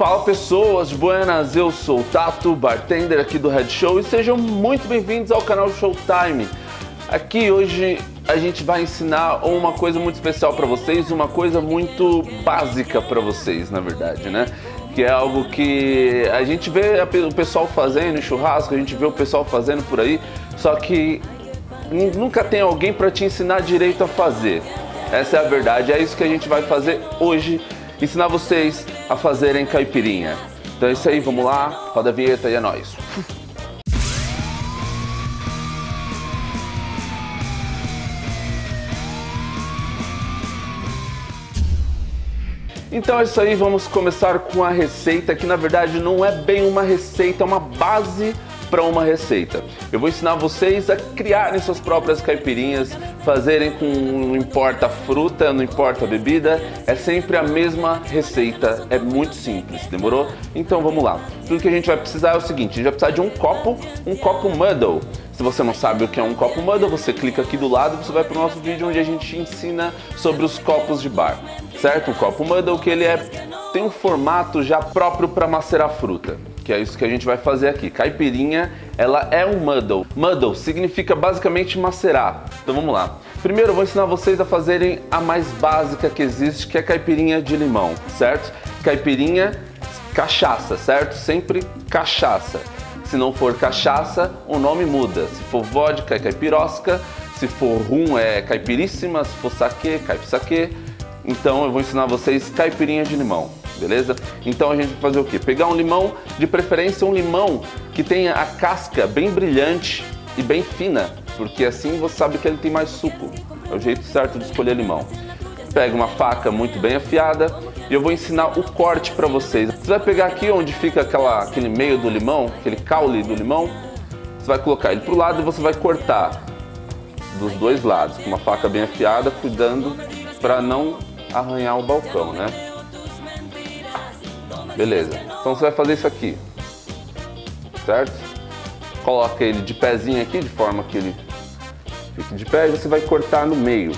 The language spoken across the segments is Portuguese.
Fala pessoas, buenas, eu sou o Tato, bartender aqui do Red Show e sejam muito bem-vindos ao canal Showtime. Aqui hoje a gente vai ensinar uma coisa muito especial para vocês, uma coisa muito básica para vocês, na verdade, né? Que é algo que a gente vê o pessoal fazendo em churrasco, a gente vê o pessoal fazendo por aí, só que nunca tem alguém para te ensinar direito a fazer. Essa é a verdade, é isso que a gente vai fazer hoje ensinar vocês a fazerem caipirinha. Então é isso aí, vamos lá, roda a vinheta e é nóis. Então é isso aí, vamos começar com a receita, que na verdade não é bem uma receita, é uma base para uma receita. Eu vou ensinar vocês a criarem suas próprias caipirinhas, fazerem com não importa a fruta, não importa a bebida, é sempre a mesma receita, é muito simples, demorou? Então vamos lá. Tudo que a gente vai precisar é o seguinte, a gente vai precisar de um copo, um copo muddle. Se você não sabe o que é um copo muddle, você clica aqui do lado e você vai para o nosso vídeo onde a gente ensina sobre os copos de bar, certo? O copo muddle que ele é tem um formato já próprio para macerar fruta que é isso que a gente vai fazer aqui. Caipirinha, ela é um muddle. Muddle significa basicamente macerar. Então vamos lá. Primeiro eu vou ensinar vocês a fazerem a mais básica que existe, que é caipirinha de limão, certo? Caipirinha cachaça, certo? Sempre cachaça. Se não for cachaça, o nome muda. Se for vodka, é caipirosca. Se for rum, é caipiríssima. Se for saque, caipisaque. Então eu vou ensinar vocês caipirinha de limão beleza? Então a gente vai fazer o quê? Pegar um limão, de preferência um limão que tenha a casca bem brilhante e bem fina, porque assim você sabe que ele tem mais suco. É o jeito certo de escolher limão. Pega uma faca muito bem afiada e eu vou ensinar o corte para vocês. Você vai pegar aqui onde fica aquela, aquele meio do limão, aquele caule do limão, você vai colocar ele pro lado e você vai cortar dos dois lados com uma faca bem afiada, cuidando para não arranhar o balcão, né? Beleza. Então você vai fazer isso aqui. Certo? Coloca ele de pezinho aqui, de forma que ele fique de pé e você vai cortar no meio.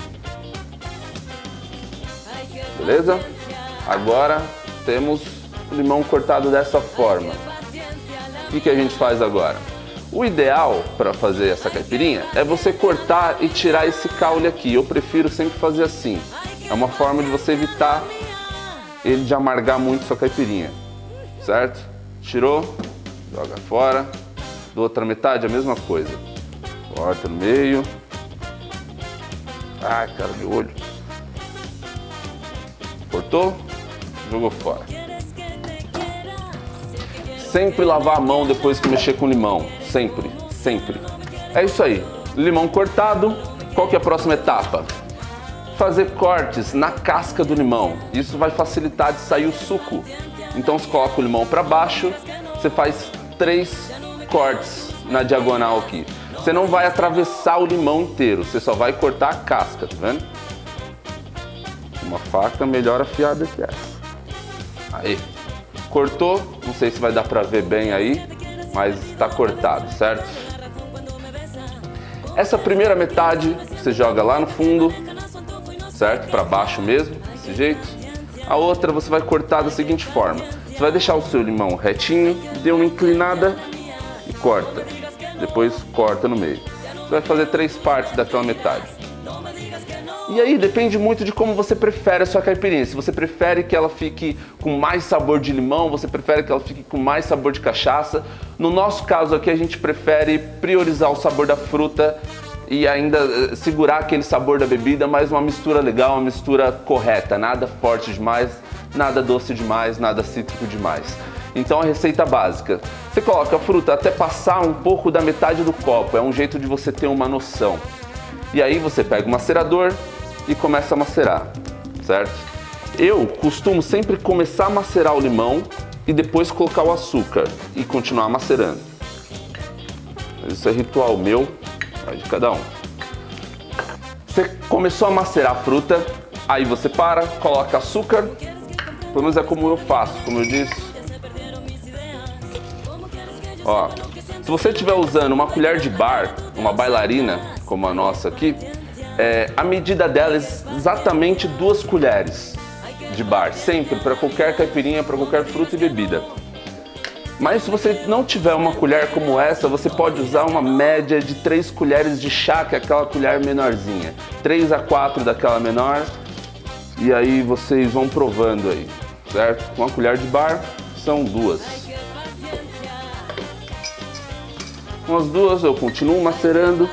Beleza? Agora temos o limão cortado dessa forma. O que, que a gente faz agora? O ideal para fazer essa caipirinha é você cortar e tirar esse caule aqui. Eu prefiro sempre fazer assim. É uma forma de você evitar ele de amargar muito sua caipirinha, certo? Tirou, joga fora. Do outra metade a mesma coisa. Corta no meio. Ai, cara de olho. Cortou, jogou fora. Sempre lavar a mão depois que mexer com limão. Sempre, sempre. É isso aí. Limão cortado. Qual que é a próxima etapa? Fazer cortes na casca do limão. Isso vai facilitar de sair o suco. Então você coloca o limão para baixo, você faz três cortes na diagonal aqui. Você não vai atravessar o limão inteiro, você só vai cortar a casca, tá vendo? Uma faca melhor afiada que essa. Aí, cortou, não sei se vai dar para ver bem aí, mas está cortado, certo? Essa primeira metade você joga lá no fundo, certo? Para baixo mesmo, desse jeito. A outra você vai cortar da seguinte forma: você vai deixar o seu limão retinho, dê uma inclinada e corta. Depois corta no meio. Você vai fazer três partes daquela metade. E aí depende muito de como você prefere a sua caipirinha. Se você prefere que ela fique com mais sabor de limão, você prefere que ela fique com mais sabor de cachaça. No nosso caso aqui a gente prefere priorizar o sabor da fruta e ainda eh, segurar aquele sabor da bebida, mas uma mistura legal, uma mistura correta, nada forte demais, nada doce demais, nada cítrico demais. Então a receita básica, você coloca a fruta até passar um pouco da metade do copo, é um jeito de você ter uma noção. E aí você pega o macerador e começa a macerar, certo? Eu costumo sempre começar a macerar o limão e depois colocar o açúcar e continuar macerando. Isso é ritual meu, Vai de cada um. Você começou a macerar a fruta, aí você para, coloca açúcar, pelo menos é como eu faço, como eu disse. Ó, se você estiver usando uma colher de bar, uma bailarina, como a nossa aqui, é, a medida dela é exatamente duas colheres. de bar, sempre, para qualquer caipirinha, para qualquer fruta e bebida. Mas se você não tiver uma colher como essa, você pode usar uma média de 3 colheres de chá, que é aquela colher menorzinha. 3 a 4 daquela menor. E aí vocês vão provando aí, certo? Uma colher de bar são duas. Com as duas eu continuo macerando.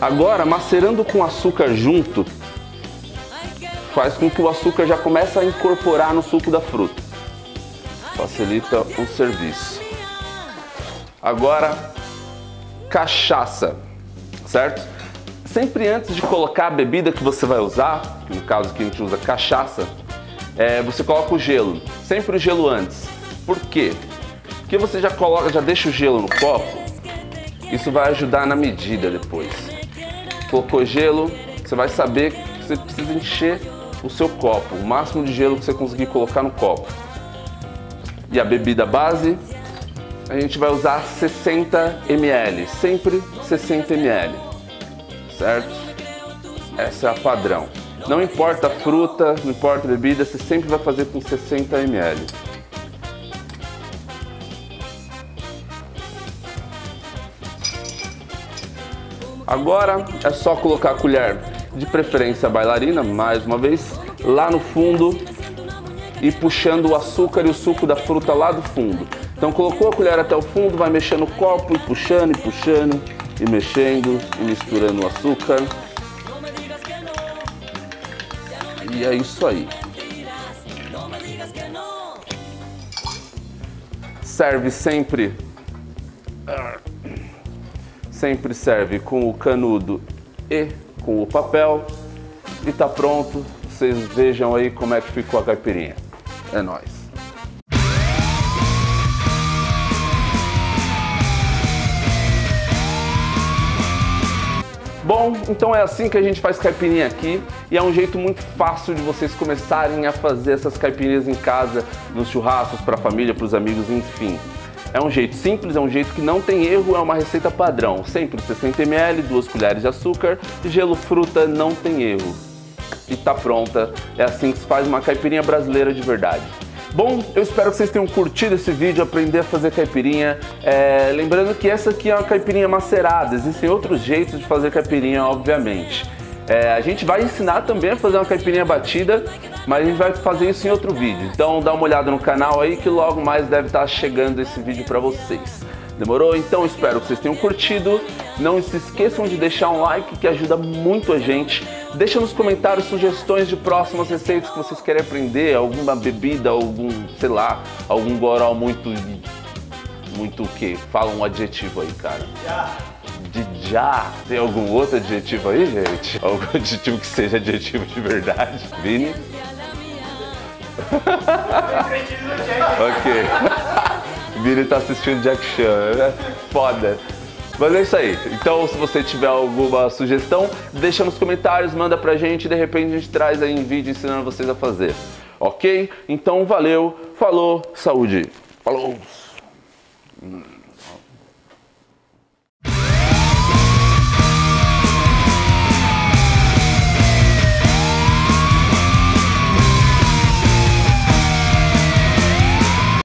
Agora, macerando com açúcar junto, faz com que o açúcar já comece a incorporar no suco da fruta facilita o serviço. Agora, cachaça, certo? Sempre antes de colocar a bebida que você vai usar, que no caso aqui a gente usa cachaça, é, você coloca o gelo. Sempre o gelo antes. Por quê? Porque você já coloca, já deixa o gelo no copo, isso vai ajudar na medida depois. Colocou gelo, você vai saber que você precisa encher o seu copo, o máximo de gelo que você conseguir colocar no copo e a bebida base, a gente vai usar 60 ml, sempre 60 ml, certo? Essa é a padrão. Não importa a fruta, não importa a bebida, você sempre vai fazer com 60 ml. Agora é só colocar a colher, de preferência bailarina, mais uma vez, lá no fundo e puxando o açúcar e o suco da fruta lá do fundo. Então colocou a colher até o fundo, vai mexendo o copo e puxando e puxando e mexendo e misturando o açúcar. E é isso aí. Serve sempre sempre serve com o canudo e com o papel e tá pronto. Vocês vejam aí como é que ficou a caipirinha. É nóis. Bom, então é assim que a gente faz caipirinha aqui e é um jeito muito fácil de vocês começarem a fazer essas caipirinhas em casa, nos churrascos, para a família, para os amigos, enfim. É um jeito simples, é um jeito que não tem erro, é uma receita padrão. Sempre 60 ml, 2 colheres de açúcar, gelo fruta, não tem erro e tá pronta. É assim que se faz uma caipirinha brasileira de verdade. Bom, eu espero que vocês tenham curtido esse vídeo, aprender a fazer caipirinha. É, lembrando que essa aqui é uma caipirinha macerada, existem outros jeitos de fazer caipirinha, obviamente. É, a gente vai ensinar também a fazer uma caipirinha batida, mas a gente vai fazer isso em outro vídeo. Então dá uma olhada no canal aí que logo mais deve estar chegando esse vídeo para vocês. Demorou? Então espero que vocês tenham curtido. Não se esqueçam de deixar um like que ajuda muito a gente. Deixa nos comentários sugestões de próximas receitas que vocês querem aprender, alguma bebida, algum, sei lá, algum goró muito muito o quê? Fala um adjetivo aí, cara. De já. Tem algum outro adjetivo aí, gente? Algum adjetivo que seja adjetivo de verdade? Vini? ok. Vini tá assistindo Jack Chan, né? Foda. Mas é isso aí. Então, se você tiver alguma sugestão, deixa nos comentários, manda pra gente, de repente a gente traz aí em vídeo ensinando vocês a fazer. Ok? Então, valeu, falou, saúde. Falou!